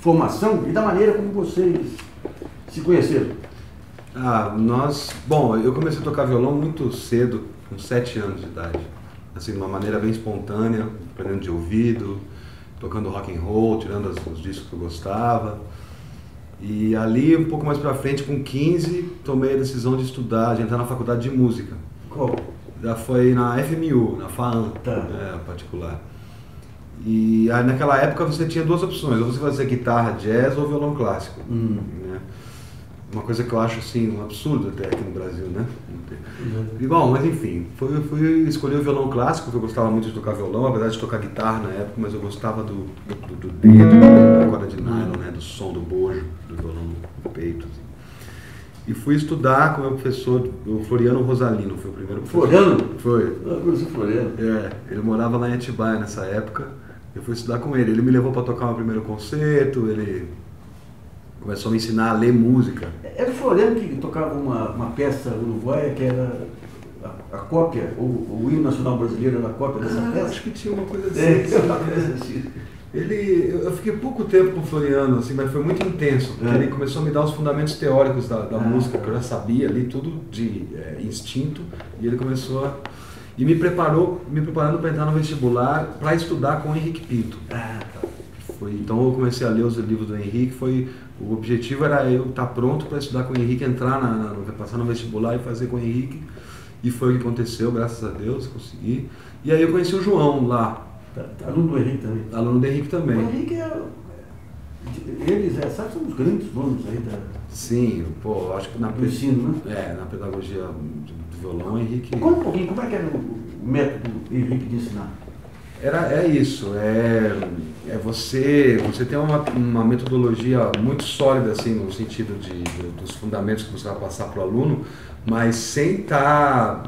formação e da maneira como vocês se conheceram. Ah, nós. Bom, eu comecei a tocar violão muito cedo, com 7 anos de idade. Assim, de uma maneira bem espontânea, aprendendo de ouvido, tocando rock and roll, tirando os, os discos que eu gostava. E ali, um pouco mais pra frente, com 15, tomei a decisão de estudar, de entrar na faculdade de música. Qual? Já foi na FMU, na FAAN, Tá. é, particular. E aí, naquela época você tinha duas opções, ou você fazia guitarra jazz ou violão clássico. Hum. né? Uma coisa que eu acho assim, um absurdo até aqui no Brasil, né? Ter. E, bom, mas enfim, fui, fui escolher o violão clássico, porque eu gostava muito de tocar violão, apesar de tocar guitarra na época, mas eu gostava do, do, do dedo, da corda de nylon, né? do som do bojo, do violão no peito. assim. E fui estudar com o meu professor, o Floriano Rosalino, foi o primeiro professor. Floriano? Foi. Ah, professor Floriano. É, ele morava lá em Atibaia nessa época. Eu fui estudar com ele. Ele me levou para tocar meu primeiro concerto, ele começou a me ensinar a ler música. Era o Floriano que tocava uma, uma peça uruguaia que era a, a cópia, o, o hino nacional brasileiro era a cópia dessa Ah, peça. acho que tinha uma coisa assim. É, uma coisa assim. Ele, eu fiquei pouco tempo com o Floriano, assim, mas foi muito intenso. É. Ele começou a me dar os fundamentos teóricos da, da Ah. música, que eu já sabia ali, tudo de é, instinto. E ele começou a... E me preparou, me preparando para entrar no vestibular, para estudar com o Henrique Pinto. Ah, tá. Foi, então eu comecei a ler os livros do Henrique, foi o objetivo era eu estar pronto para estudar com o Henrique, entrar na, na- passar no vestibular e fazer com o Henrique. E foi o que aconteceu, graças a Deus, consegui. E aí eu conheci o João lá, Tá, tá. Aluno do Henrique também. aluno do Henrique O também. Henrique é. Eles, é, sabe, são os grandes nomes aí da, Sim, pô, acho que na, do ensino, né? é, na pedagogia do violão, o Henrique. Conta um pouquinho, como é que era o, o método do Henrique de ensinar? Era, é isso, é, é você, você tem uma, uma metodologia muito sólida, assim, no sentido de, de- dos fundamentos que você vai passar para o aluno, mas sem estar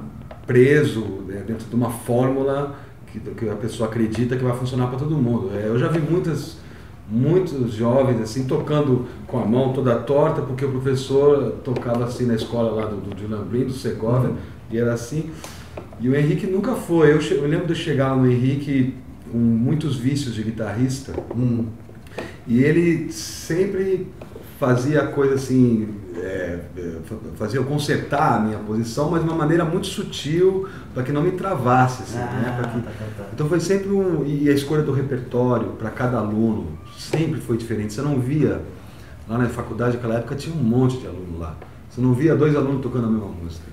preso né, dentro de uma fórmula que, que a pessoa acredita que vai funcionar para todo mundo. É, eu já vi muitas, muitos jovens assim tocando com a mão toda torta, porque o professor tocava assim na escola lá do, do Dylan Green, do Segovia, e era assim. E o Henrique nunca foi. Eu, eu lembro de eu chegar no Henrique com muitos vícios de guitarrista Hum. e ele sempre fazia coisa assim, é, é, fa- fazia eu consertar a minha posição, mas de uma maneira muito sutil para que não me travasse. Assim, né? Pra que- tá, tá, tá. Então foi sempre um. E a escolha do repertório para cada aluno sempre foi diferente. Você não via, lá na faculdade naquela época tinha um monte de aluno lá. Você não via dois alunos tocando a mesma música.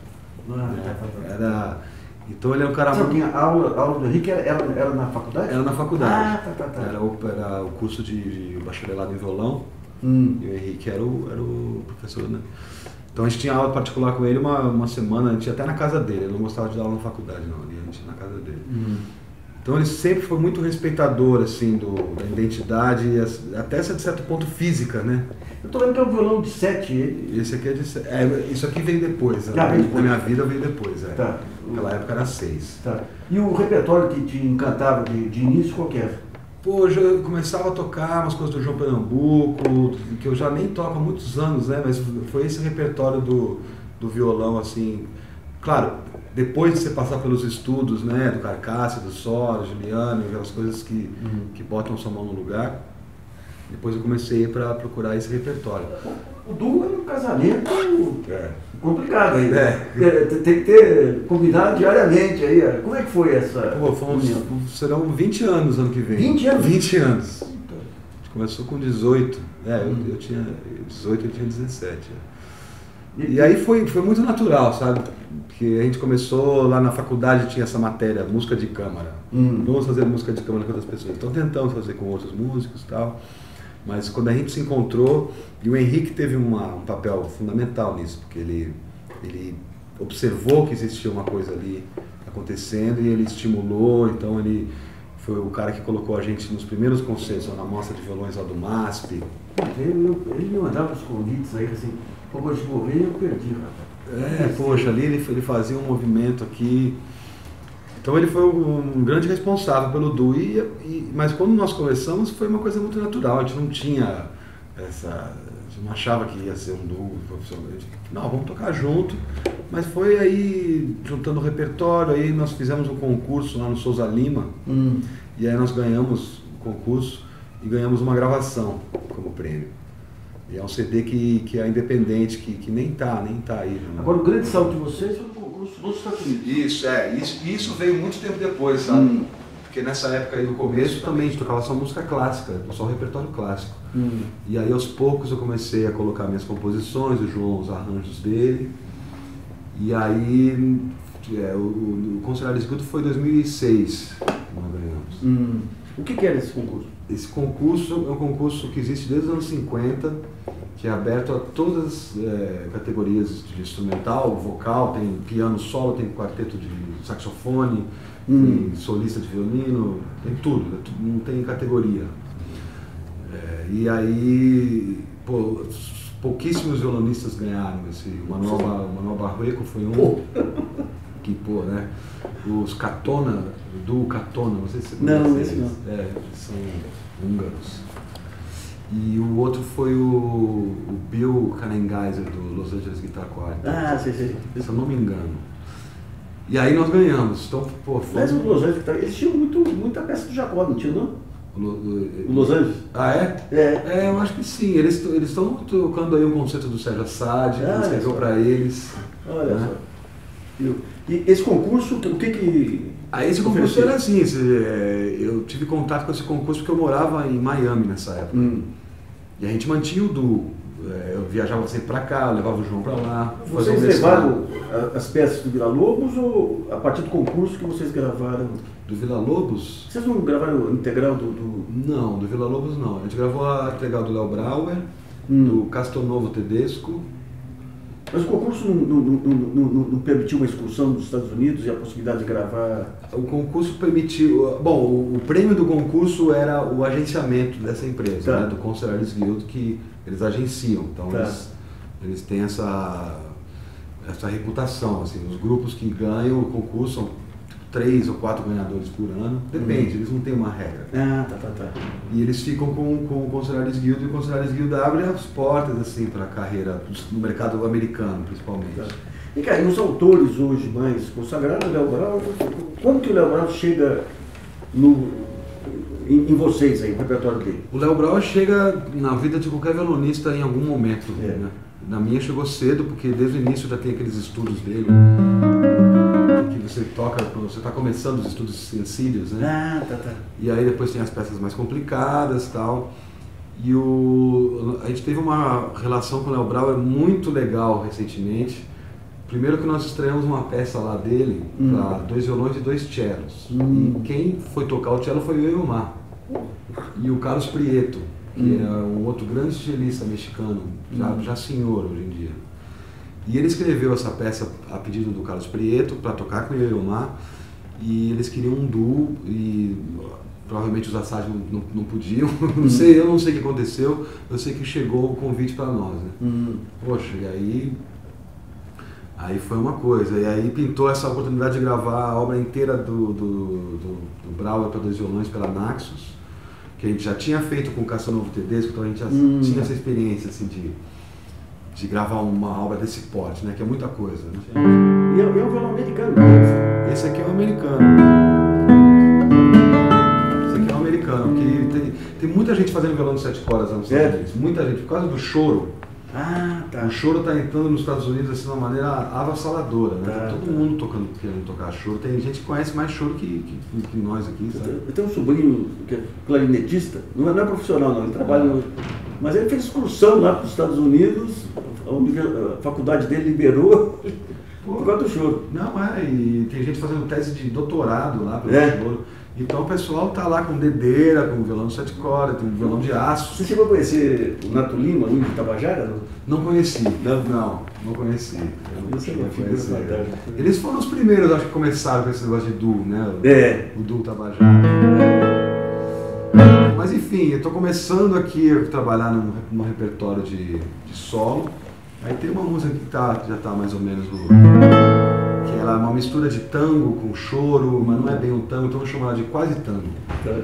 Ah, né? tá, tá, tá. Era. Então ele é um cara Sabe muito. a aula, a aula do Henrique era, era, era na faculdade? Era na faculdade. Ah, tá, tá, tá. Era, o, era o curso de, de bacharelado em violão. Hum. E o Henrique era o, era o professor, né? Então a gente tinha aula particular com ele uma, uma semana, a gente ia até na casa dele, ele não gostava de dar aula na faculdade, não, ali a gente ia na casa dele. Hum. Então ele sempre foi muito respeitador, assim, do, da identidade, até de certo ponto física, né? Eu tô vendo que é um violão de sete. ele- Esse aqui é de. se- É, isso aqui veio depois, né? veio depois. Na minha vida veio depois, é. Tá. Naquela época era seis. Tá. E o repertório que te encantava de, de início, qual que era? Pô, eu já começava a tocar umas coisas do João Pernambuco, que eu já nem toco há muitos anos, né? Mas foi esse repertório do, do violão, assim. Claro, depois de você passar pelos estudos, né? Do Carcaça, do Solo, Juliano, aquelas coisas que, que botam sua mão no lugar. Depois eu comecei para procurar esse repertório. O duo é um casamento É. complicado aí. É. Tem, que ter combinado diariamente aí. Como é que foi essa? Pô, fomos, serão 20 anos ano que vem. 20 anos? 20 anos. A gente começou com 18. É, eu, eu tinha 18, ele tinha 17. é. E aí foi, foi muito natural, sabe? Porque a gente começou lá na faculdade, tinha essa matéria, música de câmara. Hum. Vamos fazer música de câmara com outras pessoas. Então tentamos fazer com outros músicos e tal. Mas quando a gente se encontrou, e o Henrique teve uma, um papel fundamental nisso, porque ele, ele observou que existia uma coisa ali acontecendo e ele estimulou, então ele foi o cara que colocou a gente nos primeiros concertos, na mostra de violões lá do MASP. Ele, ele me mandava os convites aí, assim, como eu morrer, eu perdi, rapaz. É, poxa, ali ele, ele fazia um movimento aqui. Então ele foi um, um grande responsável pelo duo, e, mas quando nós começamos foi uma coisa muito natural, a gente não tinha essa. A gente não achava que ia ser um duo profissional. Não, vamos tocar junto. Mas foi aí, juntando o repertório, aí nós fizemos um concurso lá no Souza Lima, Hum. e aí nós ganhamos o concurso e ganhamos uma gravação como prêmio. E é um CD que, que é independente, que, que nem tá, nem tá aí. né? Agora, o grande salto de vocês foi Estados Unidos. Isso, é. Isso, isso veio muito tempo depois, sabe? Hum. Porque nessa época aí, no começo, também a gente tocava só música clássica, só repertório clássico. Hum. E aí, aos poucos, eu comecei a colocar minhas composições, o João, os arranjos dele. E aí, é, o, o, o Conselheiro Escudo foi em 2006 que nós ganhamos. Hum. O que, que era esse concurso? Esse concurso é um concurso que existe desde os anos 50, que é aberto a todas as é, categorias de instrumental, vocal, tem piano solo, tem quarteto de saxofone, Hum. tem solista de violino, tem tudo, é tu- não tem categoria. É, e aí, pô, pouquíssimos violonistas ganharam esse. O Manuel, Manuel Barreco foi um. Que, pô, né? Os Catona, do Catona, não sei se você Não, conhece esse eles. não. É, são húngaros. E o outro foi o, o Bill Kanengeiser, do Los Angeles Guitar Quartet. Ah, sei, sei. Se eu não me engano. E aí nós ganhamos. Então, pô, foi. Mas o Los Angeles, tá- eles tinham muito, muita peça do Jacó, não tinha não? o O Los Angeles? Ah, é? É. É, eu acho que sim. Eles eles estão tocando aí um concerto do Sérgio Assad, que Ah, escreveu para eles. Olha né? só. Viu? E esse concurso, o que que... Aí esse concurso era assim, é, eu tive contato com esse concurso porque eu morava em Miami nessa época. Hum. E a gente mantinha o duo. É, Eu viajava sempre para cá, levava o João para lá. Vocês um levaram as peças do Vila Lobos ou a partir do concurso que vocês gravaram? Do Vila Lobos? Vocês não gravaram integral do... do- Não, do Vila Lobos não. A gente gravou a integral do Léo Brauer, Hum. do Castelnovo Tedesco. Mas o concurso não, não- não- não- permitiu uma excursão dos Estados Unidos e a possibilidade de gravar... O concurso permitiu. Bom, o, prêmio do concurso era o agenciamento dessa empresa, Tá. né, do Conselheiros Guild, que eles agenciam. Então Tá. eles, eles têm essa, essa reputação. Assim, os grupos que ganham o concurso três ou quatro ganhadores por ano. Depende, Uhum. eles não têm uma regra. Ah, tá, tá, tá. E eles ficam com, com o Conselheiros Guild e o Conselheiros Guild abre as portas assim, para a carreira no mercado americano, principalmente. Tá. E cara, e os autores hoje mais consagrados, o Léo Brau, quando que o Léo Brau chega no, em, em vocês aí, no repertório dele? O Léo Brau chega na vida de qualquer violonista em algum momento. É. Né? Na minha chegou cedo, porque desde o início já tem aqueles estudos dele. Você toca, você está começando os estudos sensílios, né? Ah, tá, tá. E aí depois tem as peças mais complicadas tal. E o, a gente teve uma relação com o Léo Brauer muito legal recentemente. Primeiro que nós estreamos uma peça lá dele, Hum. para dois violões e dois cellos. Hum. E quem foi tocar o cello foi eu e o Mar. E o Carlos Prieto, que Hum. é um outro grande cellista mexicano, já, já senhor hoje em dia. E ele escreveu essa peça a pedido do Carlos Prieto para tocar com e o Mar. E eles queriam um duo e provavelmente os Assad não, não, não podiam. Não sei, eu não sei o que aconteceu. Eu sei que chegou o convite para nós. Né? Hum. Poxa, e aí. Aí foi uma coisa. E aí pintou essa oportunidade de gravar a obra inteira do, do, do, do Brauer para dois violões pela Naxos, que a gente já tinha feito com o Caçanovo Tedesco, então a gente já Hum. tinha essa experiência assim, de, de gravar uma obra desse porte, né? Que é muita coisa. Né? E é, é um violão americano. Esse aqui é o americano. Esse aqui é o americano, porque tem, tem muita gente fazendo violão de sete cordas nos Estados É? Unidos. Muita gente, por causa do choro. Ah, tá. O choro está entrando nos Estados Unidos assim, de uma maneira avassaladora, né? Tá, Todo tá. mundo tocando, querendo tocar choro. Tem gente que conhece mais choro que, que, que nós aqui, Eu sabe? tenho- Eu tenho um sobrinho que é clarinetista, não é, não é profissional não, ele trabalha no, Mas ele fez excursão lá para os Estados Unidos, a, faculdade dele liberou, Por causa do choro. Não, é, e tem gente fazendo tese de doutorado lá pelo É? choro. Então o pessoal tá lá com dedeira, com violão de sete cordas, com violão de aço. Você chegou a conhecer o Nato Lima, Luiz de Tabajara? não? Conheci. Não? Não, não conheci. Eu não Isso é fantástica. Eles foram os primeiros, acho que começaram com esse negócio de duo, né? O, É. o duo Tabajara. Mas enfim, eu estou começando aqui a trabalhar num, num repertório de, de solo. Aí tem uma música que tá, já está mais ou menos no. que ela é uma mistura de tango com choro, mas não é bem um tango, então eu vou chamar de quase tango. Vai,